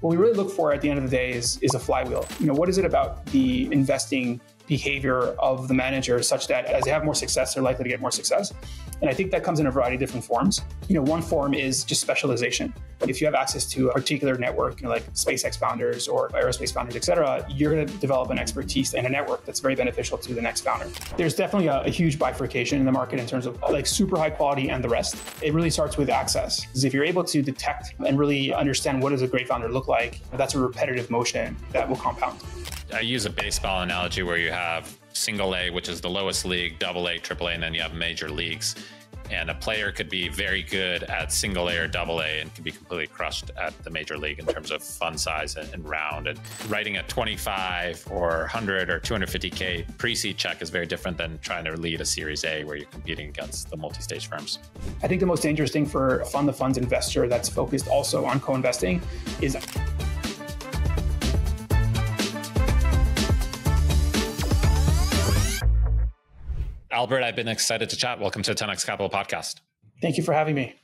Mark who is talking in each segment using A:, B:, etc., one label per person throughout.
A: What we really look for at the end of the day is, is a flywheel. You know, what is it about the investing behavior of the manager such that as they have more success, they're likely to get more success. And I think that comes in a variety of different forms. You know, one form is just specialization. If you have access to a particular network, you know, like SpaceX founders or aerospace founders, et cetera, you're going to develop an expertise and a network that's very beneficial to the next founder. There's definitely a, a huge bifurcation in the market in terms of like super high quality and the rest. It really starts with access. Because if you're able to detect and really understand what does a great founder look like, that's a repetitive motion that will compound.
B: I use a baseball analogy where you have single A, which is the lowest league, double A, triple A, and then you have major leagues. And a player could be very good at single A or double A and can be completely crushed at the major league in terms of fund size and, and round. And writing a 25 or 100 or 250K pre seed check is very different than trying to lead a Series A where you're competing against the multi stage firms.
A: I think the most dangerous thing for a fund the funds investor that's focused also on co investing is
B: Albert, I've been excited to chat. Welcome to 10x Capital Podcast.
A: Thank you for having me.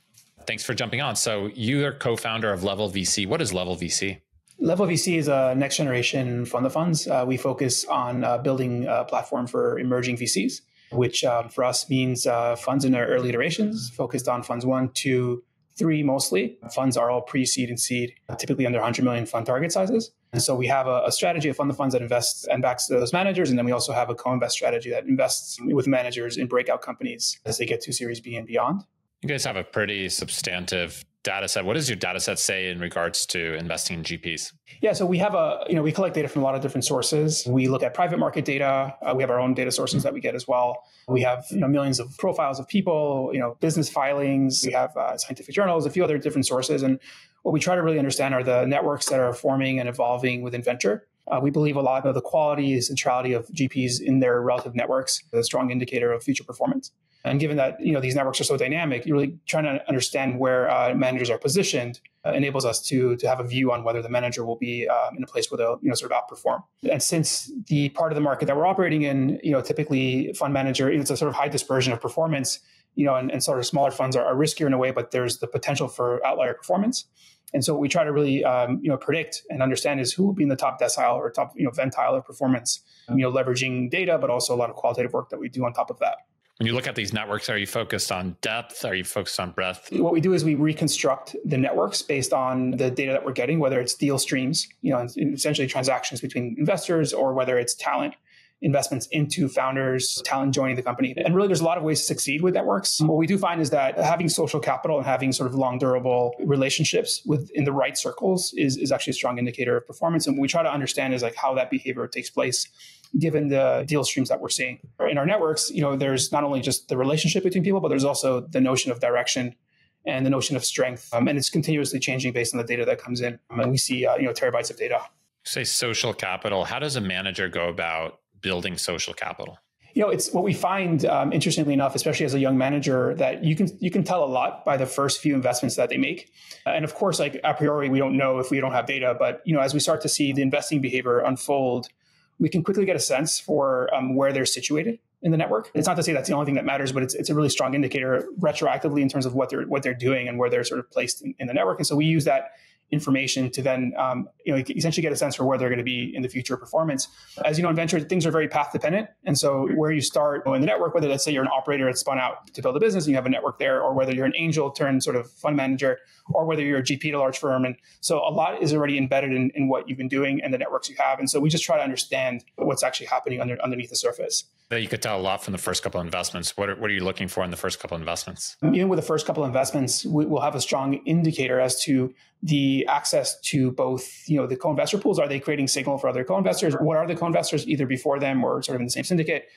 B: Thanks for jumping on. So, you are co founder of Level VC. What is Level VC?
A: Level VC is a next generation fund of funds. Uh, we focus on uh, building a platform for emerging VCs, which um, for us means uh, funds in their early iterations, focused on funds one, two, three mostly. Funds are all pre seed and seed, typically under 100 million fund target sizes. And so we have a, a, strategy of fund the funds that invests and backs those managers. And then we also have a co-invest strategy that invests with managers in breakout companies as they get to Series B and beyond.
B: You guys have a pretty substantive data set. What does your data set say in regards to investing in GPs?
A: Yeah, so we have a, you know, we collect data from a lot of different sources. We look at private market data. Uh, we have our own data sources that we get as well. We have, you know, millions of profiles of people, you know, business filings. We have uh, scientific journals, a few other different sources. And what we try to really understand are the networks that are forming and evolving within venture. Uh, we believe a lot of the quality, and centrality of GPs in their relative networks is a strong indicator of future performance. And given that you know these networks are so dynamic, you're really trying to understand where uh, managers are positioned uh, enables us to to have a view on whether the manager will be um, in a place where they'll you know sort of outperform. And since the part of the market that we're operating in, you know, typically fund manager, it's a sort of high dispersion of performance. You know, and, and sort of smaller funds are, are riskier in a way, but there's the potential for outlier performance. And so what we try to really um, you know predict and understand is who will be in the top decile or top you know ventile of performance. You know, leveraging data, but also a lot of qualitative work that we do on top of that.
B: When you look at these networks, are you focused on depth? Are you focused on breadth?
A: What we do is we reconstruct the networks based on the data that we're getting, whether it's deal streams, you know, essentially transactions between investors, or whether it's talent investments into founders, talent joining the company. And really, there's a lot of ways to succeed with networks. What we do find is that having social capital and having sort of long, durable relationships within the right circles is, is actually a strong indicator of performance. And what we try to understand is like how that behavior takes place given the deal streams that we're seeing. In our networks, you know, there's not only just the relationship between people, but there's also the notion of direction and the notion of strength. Um, and it's continuously changing based on the data that comes in. Um, and we see, uh, you know, terabytes of data.
B: Say social capital. How does a manager go about building social capital?
A: You know, it's what we find um, interestingly enough, especially as a young manager, that you can you can tell a lot by the first few investments that they make. And of course, like a priori, we don't know if we don't have data. But you know, as we start to see the investing behavior unfold, we can quickly get a sense for um, where they're situated in the network. It's not to say that's the only thing that matters, but it's, it's a really strong indicator retroactively in terms of what they're what they're doing and where they're sort of placed in, in the network. And so we use that information to then um, you know essentially get a sense for where they're going to be in the future performance. As you know, in venture things are very path dependent, and so where you start in the network, whether let's say you're an operator that's spun out to build a business and you have a network there, or whether you're an angel turned sort of fund manager, or whether you're a GP at a large firm, and so a lot is already embedded in, in what you've been doing and the networks you have, and so we just try to understand what's actually happening under, underneath the surface.
B: You could tell a lot from the first couple of investments. What are, what are you looking for in the first couple of investments?
A: Even with the first couple of investments, we will have a strong indicator as to the access to both, you know, the co-investor pools. Are they creating signal for other co-investors? What are the co-investors either before them or sort of in the same syndicate?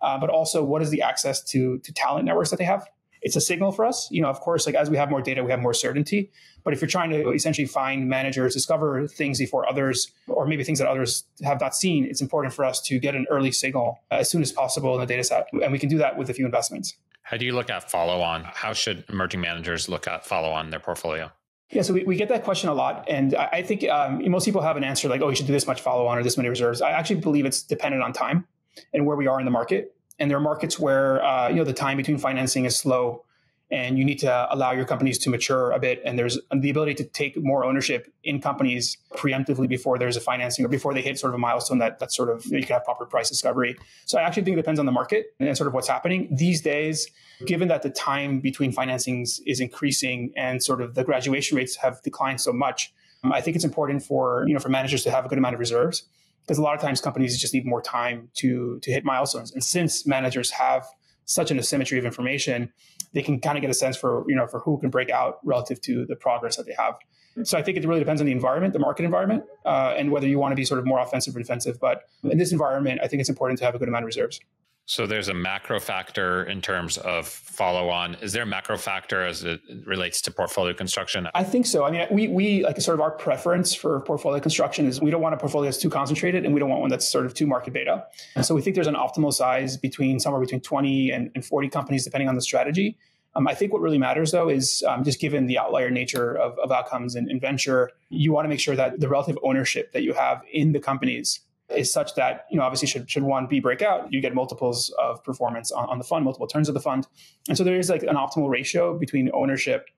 A: Uh, but also, what is the access to to talent networks that they have? It's a signal for us. You know, of course, like as we have more data, we have more certainty. But if you're trying to essentially find managers, discover things before others, or maybe things that others have not seen, it's important for us to get an early signal as soon as possible in the data set. And we can do that with a few investments.
B: How do you look at follow on? How should emerging managers look at follow on their portfolio?
A: Yeah, so we, we get that question a lot. And I, I think um, most people have an answer like, oh, you should do this much follow on or this many reserves. I actually believe it's dependent on time and where we are in the market. And there are markets where uh, you know the time between financing is slow and you need to allow your companies to mature a bit. And there's the ability to take more ownership in companies preemptively before there's a financing or before they hit sort of a milestone that that sort of you can have proper price discovery. So I actually think it depends on the market and sort of what's happening these days. Given that the time between financings is increasing and sort of the graduation rates have declined so much, um, I think it's important for you know for managers to have a good amount of reserves because a lot of times companies just need more time to to hit milestones. And since managers have such an asymmetry of information, they can kind of get a sense for you know for who can break out relative to the progress that they have. So I think it really depends on the environment, the market environment, uh, and whether you want to be sort of more offensive or defensive. But in this environment, I think it's important to have a good amount of reserves.
B: So there's a macro factor in terms of follow on. Is there a macro factor as it relates to portfolio construction?
A: I think so. I mean, we, we like sort of our preference for portfolio construction is we don't want a portfolio that's too concentrated and we don't want one that's sort of too market beta. And so we think there's an optimal size between somewhere between 20 and, and 40 companies, depending on the strategy. Um, I think what really matters, though, is um, just given the outlier nature of, of outcomes in, in venture, you want to make sure that the relative ownership that you have in the companies is such that you know obviously should should one be breakout you get multiples of performance on, on, the fund multiple turns of the fund. And so there is like an optimal ratio between ownership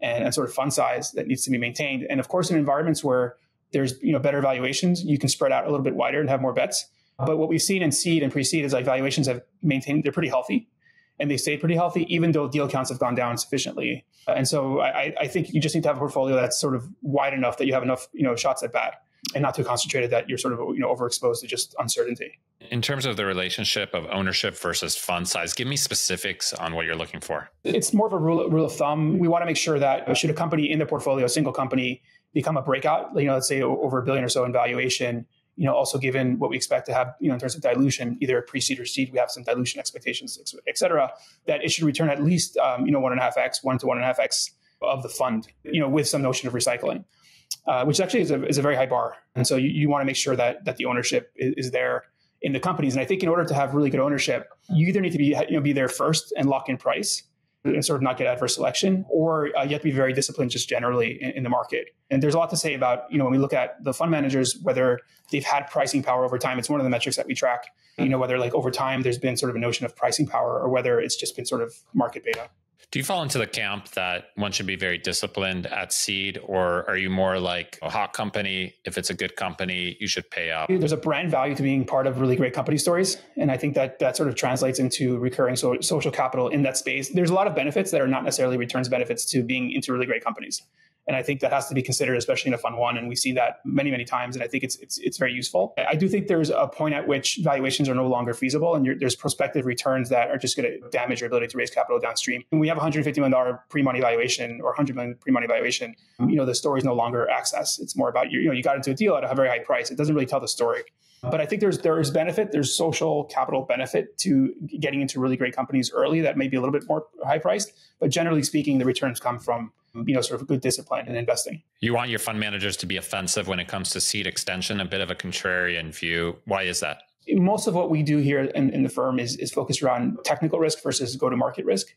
A: and, and, sort of fund size that needs to be maintained. And of course in environments where there's you know better valuations you can spread out a little bit wider and have more bets. But what we've seen in seed and pre-seed is like valuations have maintained they're pretty healthy and they stayed pretty healthy even though deal counts have gone down sufficiently. And so I, I think you just need to have a portfolio that's sort of wide enough that you have enough you know shots at bat and not too concentrated that you're sort of you know overexposed to just uncertainty.
B: In terms of the relationship of ownership versus fund size, give me specifics on what you're looking for.
A: It's more of a rule, rule of thumb. We want to make sure that should a company in the portfolio, a single company, become a breakout, you know, let's say over a billion or so in valuation, you know, also given what we expect to have, you know, in terms of dilution, either a pre-seed or seed, we have some dilution expectations, et cetera, that it should return at least, um, you know, one and a half x, one to one and a half x of the fund, you know, with some notion of recycling uh, which actually is a, is a very high bar. And so you, you want to make sure that that the ownership is, is, there in the companies. And I think in order to have really good ownership, you either need to be you know be there first and lock in price and sort of not get adverse selection, or uh, you have to be very disciplined just generally in, in, the market. And there's a lot to say about you know when we look at the fund managers whether they've had pricing power over time. It's one of the metrics that we track. You know whether like over time there's been sort of a notion of pricing power, or whether it's just been sort of market beta.
B: Do you fall into the camp that one should be very disciplined at seed, or are you more like a hot company? If it's a good company, you should pay up.
A: There's a brand value to being part of really great company stories, and I think that that sort of translates into recurring so- social capital in that space. There's a lot of benefits that are not necessarily returns benefits to being into really great companies. And I think that has to be considered, especially in a fund one. And we see that many, many times. And I think it's it's, it's very useful. I do think there's a point at which valuations are no longer feasible, and there's prospective returns that are just going to damage your ability to raise capital downstream. When we have 150 million dollar pre-money valuation or 100 million pre-money valuation, you know the story is no longer access. It's more about you. You know, you got into a deal at a very high price. It doesn't really tell the story. But I think there's there is benefit, there's social capital benefit to getting into really great companies early that may be a little bit more high priced. But generally speaking, the returns come from you know sort of good discipline in investing.
B: You want your fund managers to be offensive when it comes to seed extension, a bit of a contrarian view. Why is that?
A: Most of what we do here in, in the firm is, is focused around technical risk versus go-to-market risk.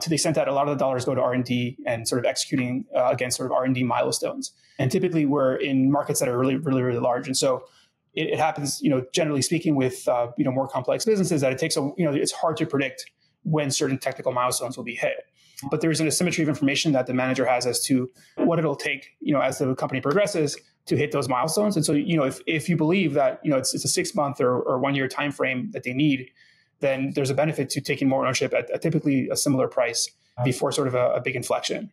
A: To the extent that a lot of the dollars go to R&D and sort of executing uh, against sort of R&D milestones. And typically we're in markets that are really, really, really large. And so it, it happens, you know, generally speaking, with uh, you know more complex businesses that it takes a you know it's hard to predict when certain technical milestones will be hit. But there's an asymmetry of information that the manager has as to what it'll take, you know, as the company progresses to hit those milestones. And so, you know, if, if you believe that, you know, it's, it's a six month or, or one year time frame that they need, then there's a benefit to taking more ownership at, at typically a similar price before sort of a, a big inflection.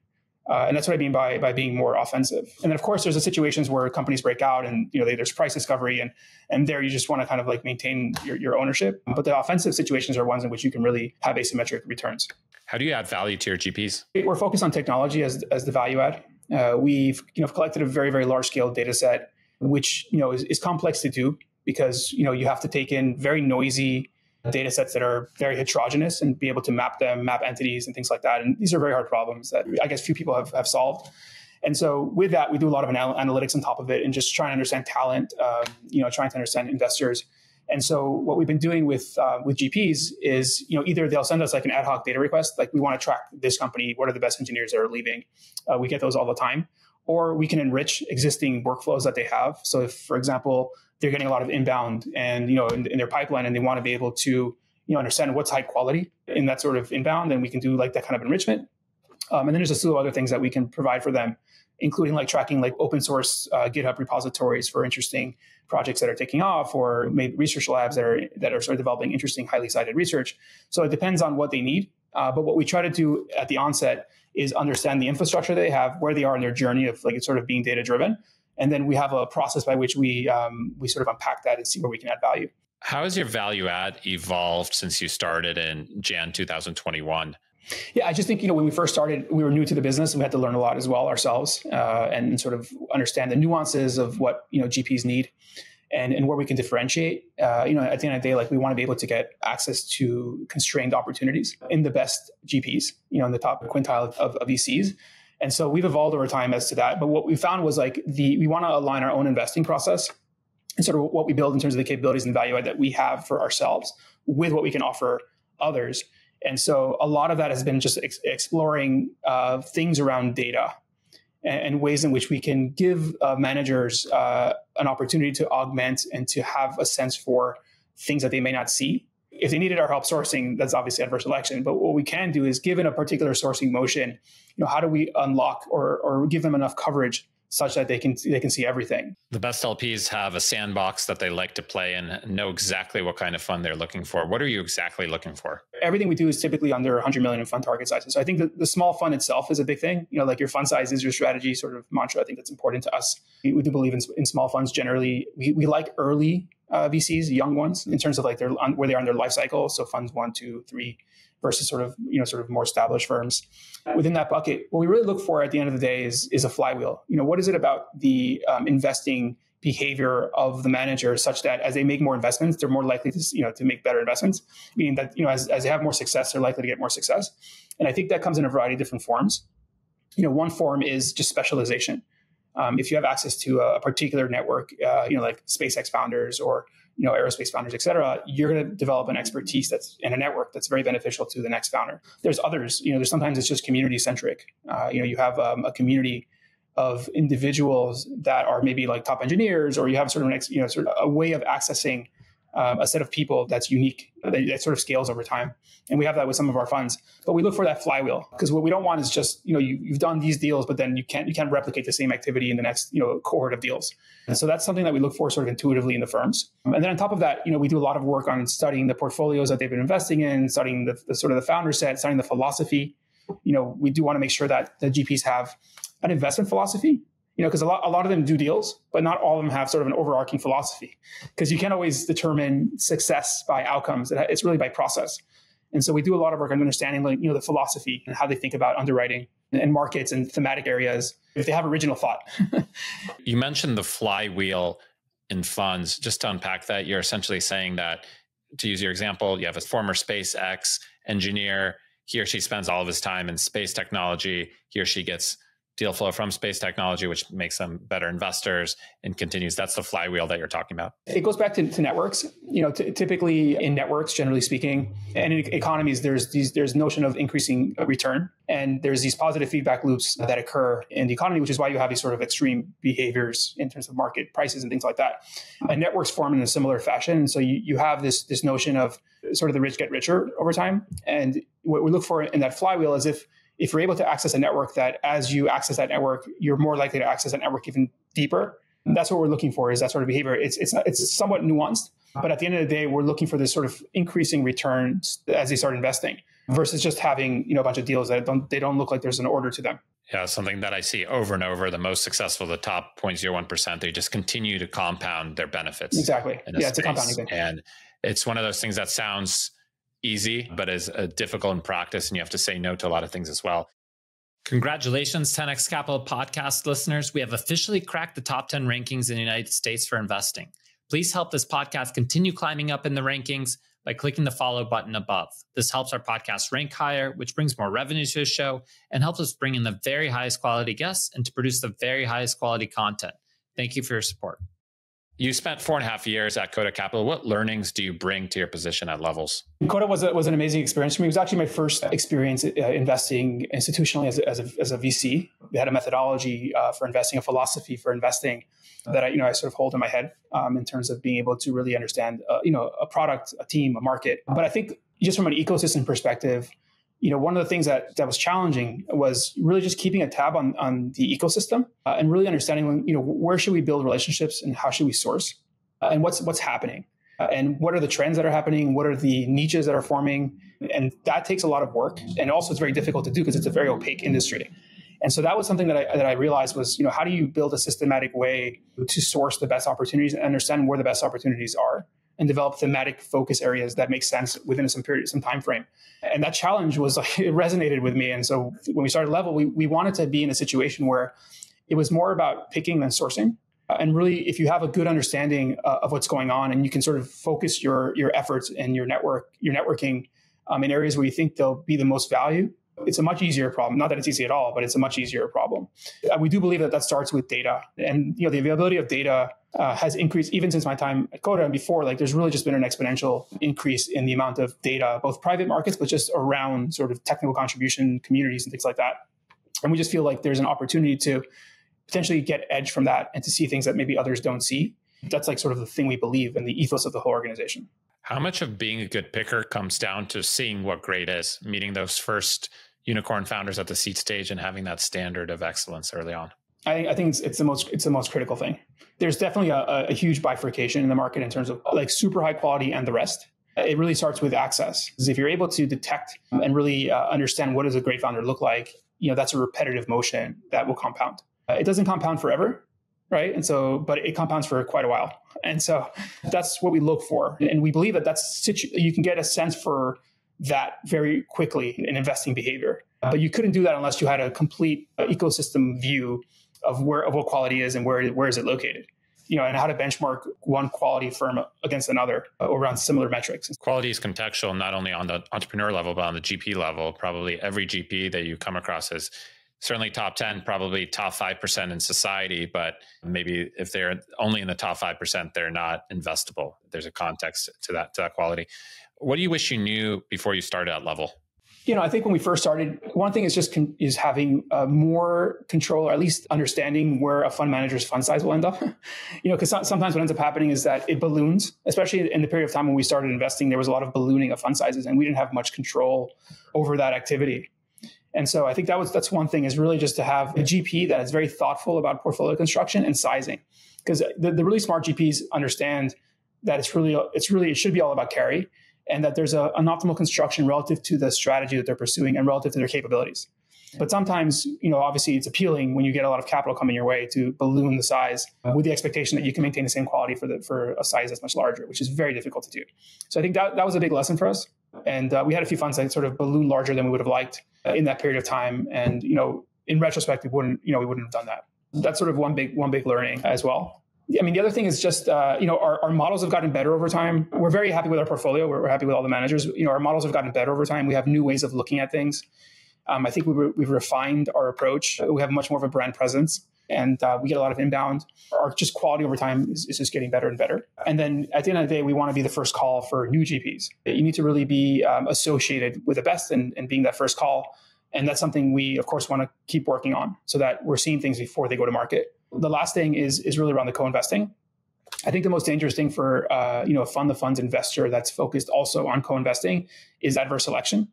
A: Uh, and that's what I mean by by being more offensive. And then of course there's the situations where companies break out and you know they, there's price discovery and and there you just want to kind of like maintain your, your ownership. But the offensive situations are ones in which you can really have asymmetric returns.
B: How do you add value to your GPs?
A: We're focused on technology as as the value add. Uh, we've you know collected a very very large scale data set, which you know is, is complex to do because you know you have to take in very noisy data sets that are very heterogeneous and be able to map them, map entities and things like that. And these are very hard problems that I guess few people have, have solved. And so with that, we do a lot of anal- analytics on top of it and just trying to understand talent, um, you know, trying to understand investors. And so what we've been doing with uh, with GPs is, you know, either they'll send us like an ad hoc data request, like we want to track this company, what are the best engineers that are leaving? Uh, we get those all the time. Or we can enrich existing workflows that they have. So if, for example, they're getting a lot of inbound and you know in, in, their pipeline and they want to be able to you know understand what's high quality in that sort of inbound then we can do like that kind of enrichment Um, and then there's a slew of other things that we can provide for them, including like tracking like open source uh, GitHub repositories for interesting projects that are taking off, or maybe research labs that are that are sort of developing interesting, highly cited research. So it depends on what they need. Uh, but what we try to do at the onset is understand the infrastructure they have, where they are in their journey of like sort of being data driven, and then we have a process by which we um, we sort of unpack that and see where we can add value.
B: How has your value add evolved since you started in Jan 2021?
A: Yeah, I just think you know when we first started, we were new to the business, and we had to learn a lot as well ourselves, uh, and sort of understand the nuances of what you know GPs need, and and where we can differentiate. Uh, you know, at the end of the day, like we want to be able to get access to constrained opportunities in the best GPs, you know, in the top quintile of, of VCs. And so we've evolved over time as to that. But what we found was like the we want to align our own investing process and sort of what we build in terms of the capabilities and value add that we have for ourselves with what we can offer others. And so a lot of that has been just ex- exploring uh, things around data and, ways in which we can give uh, managers uh, an opportunity to augment and to have a sense for things that they may not see. If they needed our help sourcing, that's obviously adverse selection. But what we can do is, given a particular sourcing motion, you know, how do we unlock or, or give them enough coverage such that they can they can see everything.
B: The best LPs have a sandbox that they like to play in, know exactly what kind of fund they're looking for. What are you exactly looking for?
A: Everything we do is typically under 100 million in fund target sizes. So I think the, the small fund itself is a big thing. You know, like your fund size is your strategy sort of mantra. I think that's important to us. We, we do believe in, in small funds generally. We, we like early uh, VCs, young ones, in terms of like their where they are in their life cycle. So funds one, two, three, versus sort of you know sort of more established firms. Within that bucket, what we really look for at the end of the day is is a flywheel. You know, what is it about the um, investing behavior of the manager such that as they make more investments, they're more likely to you know to make better investments. Meaning that you know as, as they have more success, they're likely to get more success. And I think that comes in a variety of different forms. You know, one form is just specialization. Um, if you have access to a particular network, uh, you know, like SpaceX founders or you know aerospace founders, et cetera, you're going to develop an expertise that's in a network that's very beneficial to the next founder. There's others, you know, there's sometimes it's just community centric. Uh, you know, you have um, a community of individuals that are maybe like top engineers, or you have sort of an ex, you know sort of a way of accessing um, a set of people that's unique that, that, sort of scales over time. And we have that with some of our funds. But we look for that flywheel because what we don't want is just you know you, have done these deals, but then you can't you can't replicate the same activity in the next you know cohort of deals. And so that's something that we look for sort of intuitively in the firms. And then on top of that, you know we do a lot of work on studying the portfolios that they've been investing in, studying the, the sort of the founder set, studying the philosophy. You know we do want to make sure that the GPs have an investment philosophy you know, because a lot, a lot of them do deals, but not all of them have sort of an overarching philosophy because you can't always determine success by outcomes. It's really by process. And so we do a lot of work on understanding, like, you know, the philosophy and how they think about underwriting and markets and thematic areas if they have original thought.
B: you mentioned the flywheel in funds. Just to unpack that, you're essentially saying that, to use your example, you have a former SpaceX engineer. He or she spends all of his time in space technology. He or she gets deal flow from space technology, which makes them better investors and continues. That's the flywheel that you're talking about.
A: It goes back to, to networks. You know, t- typically in networks, generally speaking, and in economies, there's these there's notion of increasing return, and there's these positive feedback loops that occur in the economy, which is why you have these sort of extreme behaviors in terms of market prices and things like that. And networks form in a similar fashion, and so you you have this this notion of sort of the rich get richer over time, and what we look for in that flywheel is if if you're able to access a network that as you access that network, you're more likely to access that network even deeper. And that's what we're looking for is that sort of behavior. It's, it's, it's somewhat nuanced, uh-huh. but at the end of the day, we're looking for this sort of increasing returns as they start investing mm. versus just having, you know, a bunch of deals that don't, they don't look like there's an order to them.
B: Yeah, something that I see over and over. The most successful, the top 0.01%, they just continue to compound their benefits.
A: Exactly. Yeah, it's a compounding thing.
B: And it's one of those things that sounds easy, but is uh, difficult in practice, and you have to say no to a lot of things as well. Congratulations, 10x Capital podcast listeners. We have officially cracked the top 10 rankings in the United States for investing. Please help this podcast continue climbing up in the rankings by clicking the follow button above. This helps our podcast rank higher, which brings more revenue to the show and helps us bring in the very highest quality guests and to produce the very highest quality content. Thank you for your support. You spent four and a half years at Coda Capital. What learnings do you bring to your position at Levels?
A: Coda was, a, was an amazing experience for me. It was actually my first experience uh, investing institutionally as a, as, a, as a VC. We had a methodology uh, for investing, a philosophy for investing that I, you know, I sort of hold in my head um, in terms of being able to really understand, uh, you know, a product, a team, a market. But I think just from an ecosystem perspective, you know, one of the things that that was challenging was really just keeping a tab on on the ecosystem uh, and really understanding, you know, where should we build relationships and how should we source, uh, and what's what's happening, uh, and what are the trends that are happening, what are the niches that are forming, and that takes a lot of work, and also it's very difficult to do because it's a very opaque industry. And so that was something that I, that I realized was, you know, how do you build a systematic way to source the best opportunities and understand where the best opportunities are? And develop thematic focus areas that make sense within some period, some time frame. And that challenge was like it resonated with me. And so when we started Level, we we wanted to be in a situation where it was more about picking than sourcing. Uh, and really, if you have a good understanding uh, of what's going on, and you can sort of focus your your efforts and your network your networking um, in areas where you think there'll be the most value, it's a much easier problem. Not that it's easy at all, but it's a much easier problem. Uh, we do believe that that starts with data, and you know the availability of data uh, has increased even since my time at Coda and before. Like, there's really just been an exponential increase in the amount of data, both private markets, but just around sort of technical contribution communities and things like that. And we just feel like there's an opportunity to potentially get edge from that and to see things that maybe others don't see. That's like sort of the thing we believe and the ethos of the whole organization.
B: How much of being a good picker comes down to seeing what great is, meeting those first unicorn founders at the seed stage and having that standard of excellence early on?
A: I, I think it's, it's, the most it's the most critical thing. There's definitely a, a huge bifurcation in the market in terms of like super high quality and the rest. It really starts with access. Because if you're able to detect and really uh, understand what does a great founder look like, you know that's a repetitive motion that will compound. Uh, it doesn't compound forever, right? And so, but it compounds for quite a while. And so that's what we look for. And we believe that that's situ- you can get a sense for that very quickly in investing behavior. But you couldn't do that unless you had a complete uh, ecosystem view of where of what quality is and where where is it located. You know, and how to benchmark one quality firm against another uh, around similar metrics.
B: Quality is contextual, not only on the entrepreneur level, but on the GP level. Probably every GP that you come across is certainly top 10 probably top 5% in society but maybe if they're only in the top 5% they're not investable there's a context to that to that quality what do you wish you knew before you started at level
A: you know, I think when we first started, one thing is just con- is having uh, more control, or at least understanding where a fund manager's fund size will end up. you know, because so- sometimes what ends up happening is that it balloons. Especially in the period of time when we started investing, there was a lot of ballooning of fund sizes, and we didn't have much control over that activity. And so I think that was that's one thing is really just to have a GP that is very thoughtful about portfolio construction and sizing, because the, the really smart GPs understand that it's really it's really it should be all about carry and that there's a, an optimal construction relative to the strategy that they're pursuing and relative to their capabilities. But sometimes, you know, obviously it's appealing when you get a lot of capital coming your way to balloon the size with the expectation that you can maintain the same quality for the, for a size that's much larger, which is very difficult to do. So I think that, that was a big lesson for us. And uh, we had a few funds that sort of ballooned larger than we would have liked uh, in that period of time. And, you know, in retrospect, we wouldn't, you know, we wouldn't have done that. That's sort of one big, one big learning as well. I mean, the other thing is just, uh, you know, our, our models have gotten better over time. We're very happy with our portfolio. We're, we're, happy with all the managers. You know, our models have gotten better over time. We have new ways of looking at things. Um, I think we've, we've refined our approach. We have much more of a brand presence and uh, we get a lot of inbound. Our just quality over time is, is, just getting better and better. And then at the end of the day, we want to be the first call for new GPs. You need to really be um, associated with the best and, and being that first call. And that's something we, of course, want to keep working on so that we're seeing things before they go to market the last thing is is really around the co-investing. I think the most dangerous thing for uh, you know a fund the funds investor that's focused also on co-investing is adverse selection.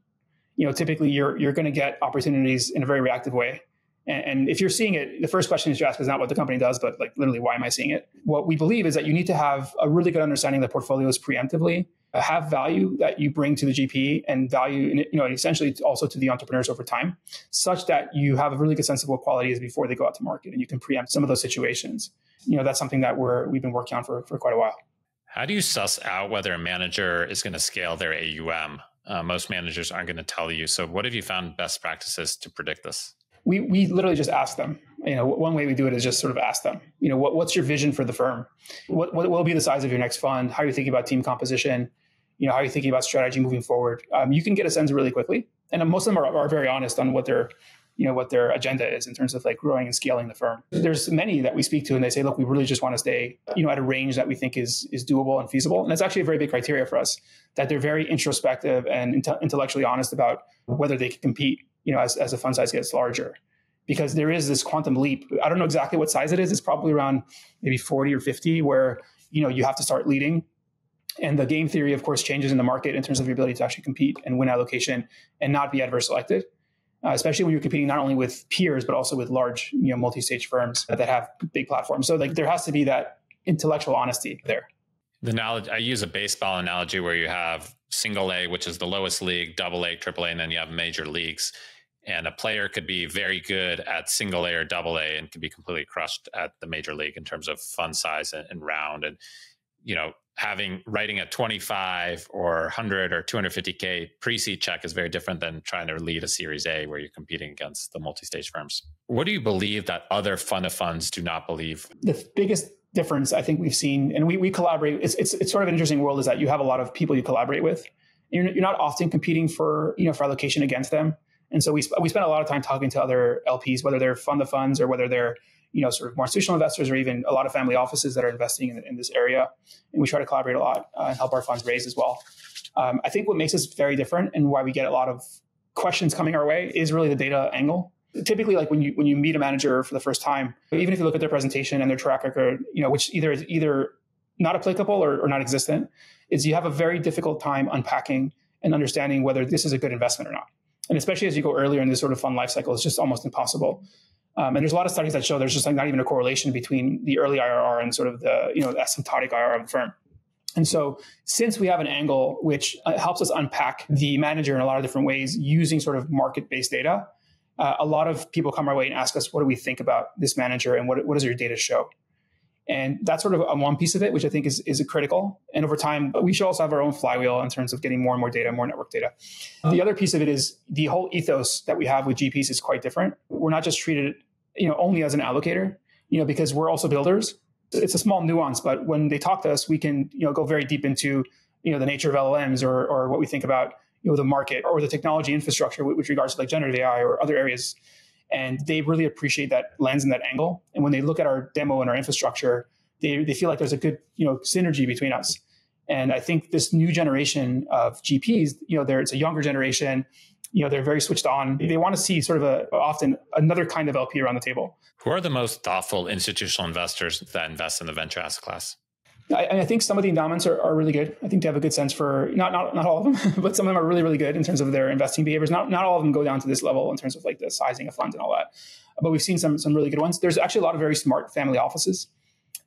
A: You know, typically you're you're going to get opportunities in a very reactive way. And, and if you're seeing it, the first question you ask is not what the company does, but like literally, why am I seeing it? What we believe is that you need to have a really good understanding of the portfolios preemptively have value that you bring to the GP and value, you know, essentially also to the entrepreneurs over time, such that you have a really good sense of what quality is before they go out to market, and you can preempt some of those situations. You know, that's something that we're we've been working on for for quite a while.
B: How do you suss out whether a manager is going to scale their AUM? Uh, most managers aren't going to tell you. So, what have you found best practices to predict this?
A: We we literally just ask them. You know, one way we do it is just sort of ask them. You know, what, what's your vision for the firm? What what will be the size of your next fund? How are you thinking about team composition? you know, how are you thinking about strategy moving forward? Um, you can get a sense really quickly. And most of them are, are very honest on what their, you know, what their agenda is in terms of like growing and scaling the firm. There's many that we speak to and they say, look, we really just want to stay, you know, at a range that we think is, is doable and feasible. And that's actually a very big criteria for us that they're very introspective and inte- intellectually honest about whether they can compete, you know, as, as the fund size gets larger because there is this quantum leap. I don't know exactly what size it is. It's probably around maybe 40 or 50 where, you know, you have to start leading And the game theory, of course, changes in the market in terms of your ability to actually compete and win allocation and not be adverse selected. Uh, especially when you're competing not only with peers but also with large, you know, multi-stage firms that have big platforms. So like there has to be that intellectual honesty there.
B: The knowledge I use a baseball analogy where you have single A, which is the lowest league, double A, triple A, and then you have major leagues. And a player could be very good at single A or double A and could be completely crushed at the major league in terms of fund size and, and round. And, you know, having writing a 25 or 100 or 250k pre-seed check is very different than trying to lead a series a where you're competing against the multi-stage firms. What do you believe that other fund of funds do not believe?
A: The biggest difference i think we've seen and we, we collaborate it's, it's, it's sort of an interesting world is that you have a lot of people you collaborate with. You're, you're not often competing for you know for allocation against them and so we, we spend a lot of time talking to other lps whether they're fund of funds or whether they're you know, sort of more institutional investors or even a lot of family offices that are investing in, in this area. And we try to collaborate a lot uh, and help our funds raise as well. Um, I think what makes us very different and why we get a lot of questions coming our way is really the data angle. Typically, like when you when you meet a manager for the first time, even if you look at their presentation and their track record, you know, which either is either not applicable or, or not existent, is you have a very difficult time unpacking and understanding whether this is a good investment or not. And especially as you go earlier in this sort of fund life cycle, it's just almost impossible. Um, and there's a lot of studies that show there's just like not even a correlation between the early IRR and sort of the you know the asymptotic IRR of the firm. And so, since we have an angle which uh, helps us unpack the manager in a lot of different ways using sort of market based data, uh, a lot of people come our way and ask us, what do we think about this manager and what, what does your data show? And that's sort of one piece of it, which I think is, is critical. And over time, we should also have our own flywheel in terms of getting more and more data, more network data. The other piece of it is the whole ethos that we have with GPs is quite different. We're not just treated, you know, only as an allocator, you know, because we're also builders. It's a small nuance, but when they talk to us, we can, you know, go very deep into, you know, the nature of LLMs or, or what we think about, you know, the market or the technology infrastructure with, with regards to like generative AI or other areas and they really appreciate that lens and that angle. And when they look at our demo and our infrastructure, they, they feel like there's a good you know synergy between us. And I think this new generation of GPs, you know, it's a younger generation. You know, they're very switched on. They want to see sort of a often another kind of LP around the table.
B: Who are the most thoughtful institutional investors that invest in the venture asset class?
A: I, I, think some of the endowments are, are really good. I think they have a good sense for not not not all of them, but some of them are really really good in terms of their investing behaviors. Not not all of them go down to this level in terms of like the sizing of funds and all that. But we've seen some some really good ones. There's actually a lot of very smart family offices,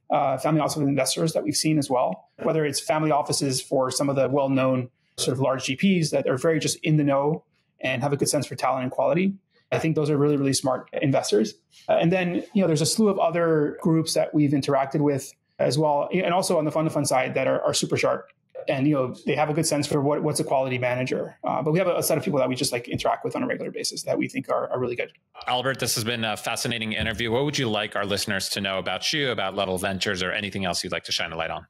A: uh, family office investors that we've seen as well. Whether it's family offices for some of the well known sort of large GPs that are very just in the know and have a good sense for talent and quality. I think those are really, really smart investors. Uh, and then, you know, there's a slew of other groups that we've interacted with as well, and also on the fund to fund side that are, are, super sharp. And you know they have a good sense for what, what's a quality manager. Uh, but we have a, a, set of people that we just like interact with on a regular basis that we think are, are really good.
B: Albert, this has been a fascinating interview. What would you like our listeners to know about you, about Level Ventures, or anything else you'd like to shine a light on?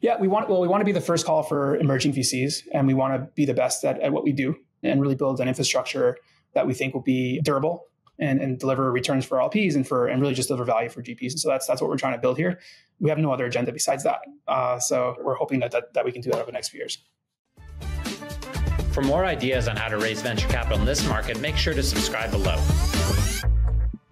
A: Yeah, we want well, we want to be the first call for emerging VCs, and we want to be the best at, at what we do, and really build an infrastructure that we think will be durable and, and deliver returns for LPs and for and really just deliver value for GPs. And so that's that's what we're trying to build here. We have no other agenda besides that. Uh, so we're hoping that, that that we can do that over the next few years.
B: For more ideas on how to raise venture capital in this market, make sure to subscribe below.